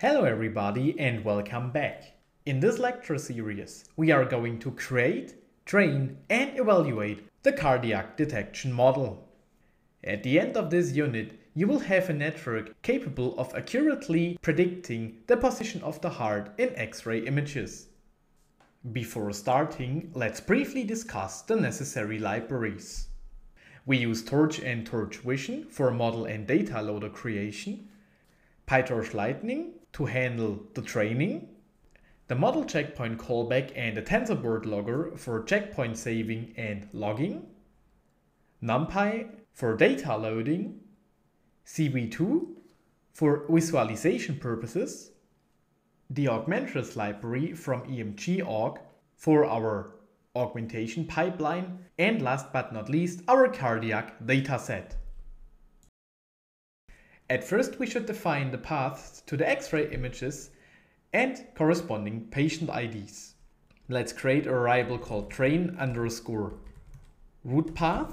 Hello everybody and welcome back. In this lecture series, we are going to create, train and evaluate the cardiac detection model. At the end of this unit, you will have a network capable of accurately predicting the position of the heart in X-ray images. Before starting, let's briefly discuss the necessary libraries. We use Torch and Torch Vision for model and data loader creation, PyTorch Lightning to handle the training, the model checkpoint callback and the TensorBoard logger for checkpoint saving and logging, NumPy for data loading, CV2 for visualization purposes, the augmenters library from imgaug for our augmentation pipeline, and last but not least, our cardiac dataset. At first, we should define the paths to the X-ray images and corresponding patient IDs. Let's create a variable called train underscore root path,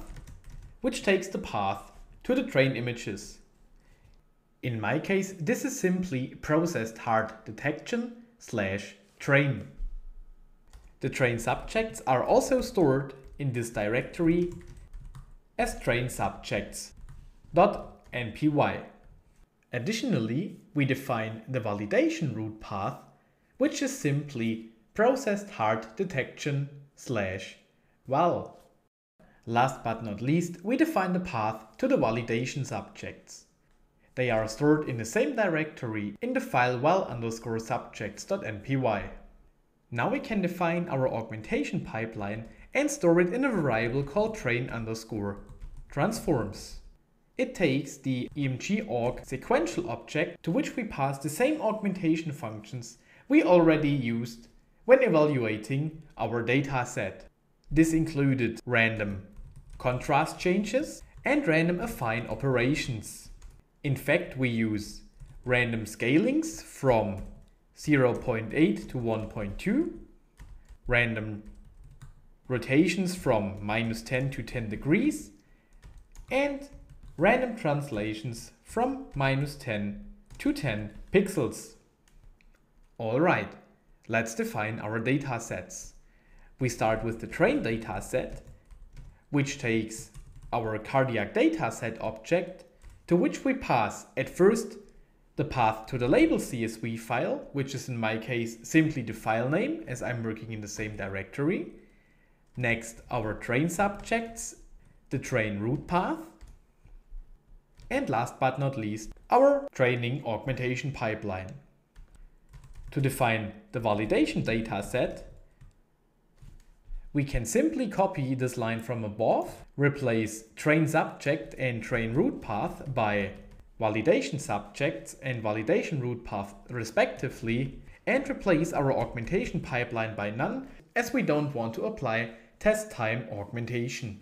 which takes the path to the train images. In my case, this is simply processed heart detection slash train. The train subjects are also stored in this directory as train subjects.npy. Additionally, we define the validation root path, which is simply processed heart detection slash val. Last but not least, we define the path to the validation subjects. They are stored in the same directory in the file val underscore subjects.npy. Now we can define our augmentation pipeline and store it in a variable called train underscore transforms. It takes the EMG sequential object to which we pass the same augmentation functions we already used when evaluating our dataset. This included random contrast changes and random affine operations. In fact, we use random scalings from 0.8 to 1.2, random rotations from minus 10 to 10 degrees, and random translations from minus 10 to 10 pixels. Alright, let's define our data sets. We start with the train data set, which takes our cardiac data set object, to which we pass at first the path to the label CSV file, which is in my case simply the file name as I'm working in the same directory. Next, our train subjects, the train root path. And last but not least, our training augmentation pipeline. To define the validation data set, we can simply copy this line from above, replace train subject and train root path by validation subjects and validation root path respectively, and replace our augmentation pipeline by none as we don't want to apply test time augmentation.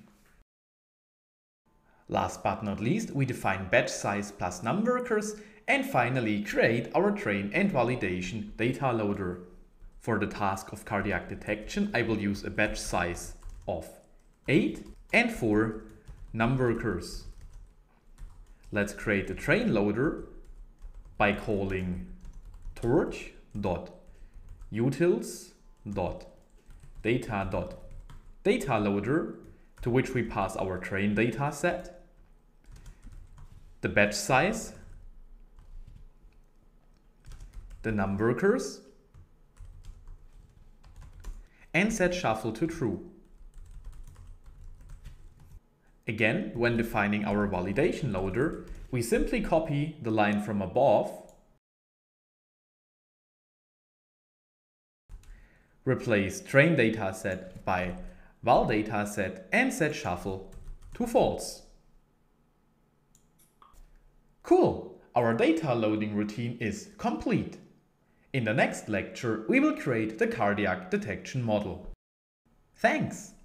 Last but not least, we define batch size plus num workers and finally create our train and validation data loader. For the task of cardiac detection, I will use a batch size of 8 and 4 num workers. Let's create a train loader by calling torch.utils.data.data loader to which we pass our train data set, the batch size, the num workers, and set shuffle to true. Again, when defining our validation loader, we simply copy the line from above, replace train dataset by val dataset and set shuffle to false. Cool! Our data loading routine is complete. In the next lecture, we will create the cardiac detection model. Thanks!